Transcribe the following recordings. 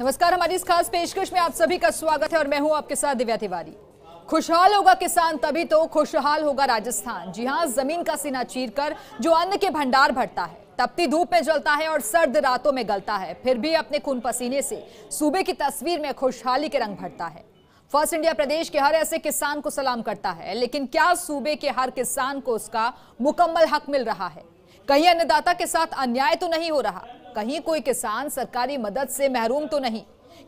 नमस्कार, हमारी इस खास पेशकश में आप सभी का स्वागत है और मैं हूँ आपके साथ दिव्या तिवारी। खुशहाल होगा किसान तभी तो खुशहाल होगा राजस्थान। जी हाँ, ज़मीन का सीना चीर कर जो अन्न के भंडार भरता है, तपती धूप में जलता है और सर्द रातों में गलता है, फिर भी अपने खून पसीने से सूबे की तस्वीर में खुशहाली के रंग भरता है। फ़र्स्ट इंडिया प्रदेश के हर ऐसे किसान को सलाम करता है, लेकिन क्या सूबे के हर किसान को उसका मुकम्मल हक मिल रहा है? कहीं अन्नदाता के साथ अन्याय तो नहीं हो रहा? कहीं कोई किसान सरकारी मदद से महरूम तो नहीं,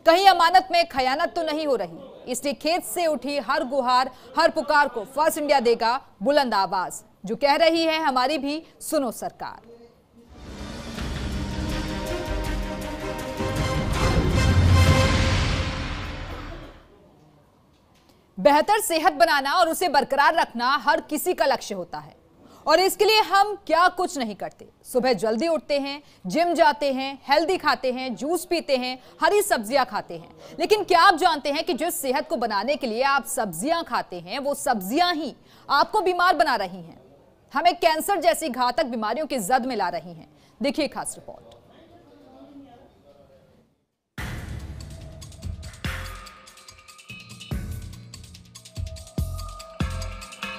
कहीं अमानत में खयानत तो नहीं हो रही। इसलिए खेत से उठी हर गुहार, हर पुकार को फ़र्स्ट इंडिया देगा बुलंद आवाज़। जो कह रही है, हमारी भी सुनो सरकार। बेहतर सेहत बनाना और उसे बरकरार रखना हर किसी का लक्ष्य होता है। और इसके लिए हम क्या कुछ नहीं करते। सुबह जल्दी उठते हैं जिम जाते हैं हेल्दी खाते हैं जूस पीते हैं, हरी सब्ज़ियाँ खाते हैं। लेकिन क्या आप जानते हैं कि जिस सेहत को बनाने के लिए आप सब्ज़ियाँ खाते हैं, वो सब्ज़ियाँ ही आपको बीमार बना रही हैं। हमें कैंसर जैसी घातक बीमारियों की जद में ला रही हैं। देखिए खास रिपोर्ट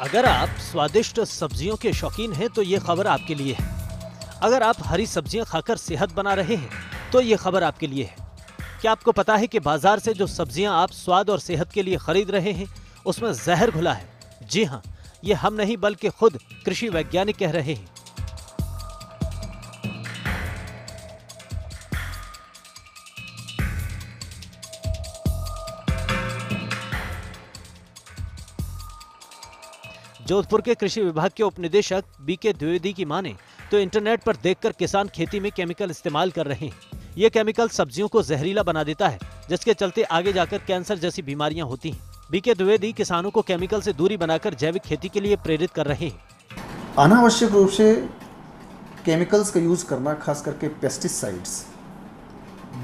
अगर आप स्वादिष्ट सब्जियों के शौकीन हैं तो ये खबर आपके लिए है। अगर आप हरी सब्ज़ियाँ खाकर सेहत बना रहे हैं तो ये खबर आपके लिए है। क्या आपको पता है कि बाज़ार से जो सब्ज़ियाँ आप स्वाद और सेहत के लिए खरीद रहे हैं, उसमें जहर घुला है? जी हाँ ये हम नहीं, बल्कि खुद कृषि वैज्ञानिक कह रहे हैं। जोधपुर के कृषि विभाग के उप निदेशक बीके द्विवेदी की माने तो इंटरनेट पर देखकर किसान खेती में केमिकल इस्तेमाल कर रहे हैं। ये केमिकल सब्जियों को जहरीला बना देता है, जिसके चलते आगे जाकर कैंसर जैसी बीमारियाँ होती हैं। बीके द्विवेदी किसानों को केमिकल से दूरी बनाकर जैविक खेती के लिए प्रेरित कर रहे हैं। अनावश्यक रूप से केमिकल्स का यूज़ करना खास करके पेस्टिसाइड्स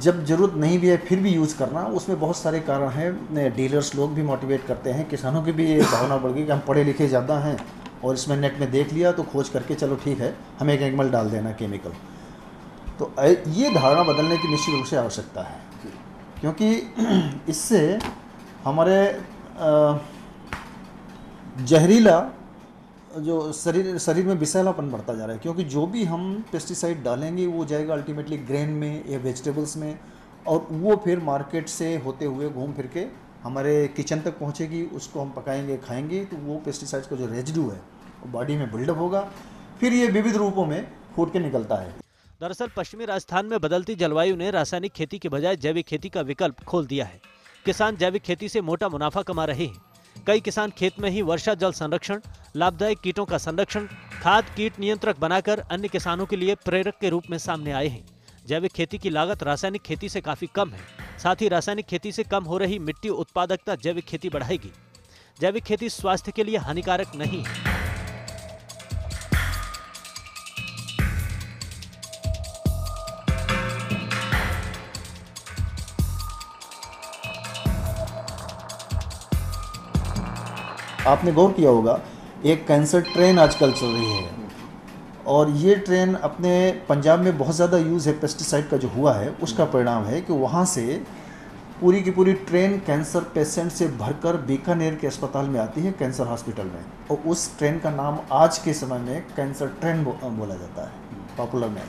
जब ज़रूरत नहीं भी है, फिर भी यूज़ करना, उसमें बहुत सारे कारण हैं। डीलर्स लोग भी मोटिवेट करते हैं, किसानों की भी ये भावना बढ़ गई कि हम पढ़े लिखे ज़्यादा हैं और इसमें नेट में देख लिया तो खोज करके चलो ठीक है, हमें केमिकल डाल देना केमिकल तो ये धारणा बदलने की निश्चित रूप से आवश्यकता है। क्योंकि इससे हमारे जहरीला जो शरीर शरीर में विषैलापन बढ़ता जा रहा है, क्योंकि जो भी हम पेस्टिसाइड डालेंगे, वो जाएगा अल्टीमेटली ग्रेन में या वेजिटेबल्स में, और वो फिर मार्केट से होते हुए घूम फिर के हमारे किचन तक पहुँचेगी, उसको हम पकाएँगे, खाएँगे तो वो पेस्टिसाइड्स का जो रेजिडू है, वो बॉडी में बिल्डअप होगा। फिर ये विविध रूपों में फूट के निकलता है। दरअसल पश्चिमी राजस्थान में बदलती जलवायु ने रासायनिक खेती के बजाय जैविक खेती का विकल्प खोल दिया है। किसान जैविक खेती से मोटा मुनाफा कमा रहे हैं। कई किसान खेत में ही वर्षा जल संरक्षण, लाभदायक कीटों का संरक्षण, खाद, कीट नियंत्रक बनाकर अन्य किसानों के लिए प्रेरक के रूप में सामने आए हैं। जैविक खेती की लागत रासायनिक खेती से काफ़ी कम है। साथ ही रासायनिक खेती से कम हो रही मिट्टी उत्पादकता जैविक खेती बढ़ाएगी। जैविक खेती स्वास्थ्य के लिए हानिकारक नहीं है। आपने गौर किया होगा, एक कैंसर ट्रेन आजकल चल रही है। और ये ट्रेन अपने पंजाब में बहुत ज़्यादा यूज़ है, पेस्टिसाइड का जो हुआ है, उसका परिणाम है कि वहाँ से पूरी की पूरी ट्रेन कैंसर पेशेंट से भरकर बीकानेर के अस्पताल में आती है, कैंसर हॉस्पिटल में। और उस ट्रेन का नाम आज के समय में कैंसर ट्रेन बोला जाता है पॉपुलर में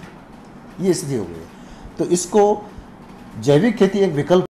ये स्थिति हो गई तो इसको जैविक खेती एक विकल्प